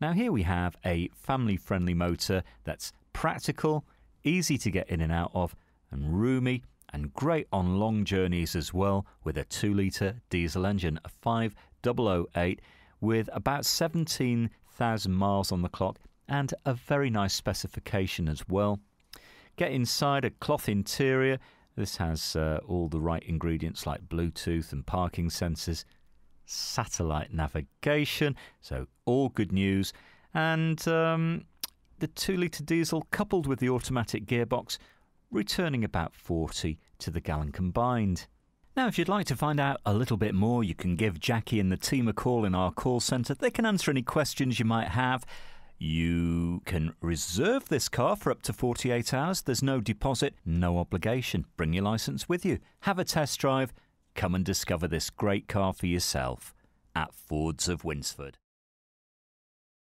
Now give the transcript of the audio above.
Now, here we have a family friendly motor that's practical, easy to get in and out of, and roomy, and great on long journeys as well, with a 2 litre diesel engine, a 5008, with about 17,000 miles on the clock, and a very nice specification as well. Get inside a cloth interior. This has uh, all the right ingredients like Bluetooth and parking sensors satellite navigation. So, all good news. And um, the 2 litre diesel, coupled with the automatic gearbox, returning about 40 to the gallon combined. Now, if you'd like to find out a little bit more, you can give Jackie and the team a call in our call centre. They can answer any questions you might have. You can reserve this car for up to 48 hours. There's no deposit, no obligation. Bring your licence with you. Have a test drive Come and discover this great car for yourself at Fords of Winsford.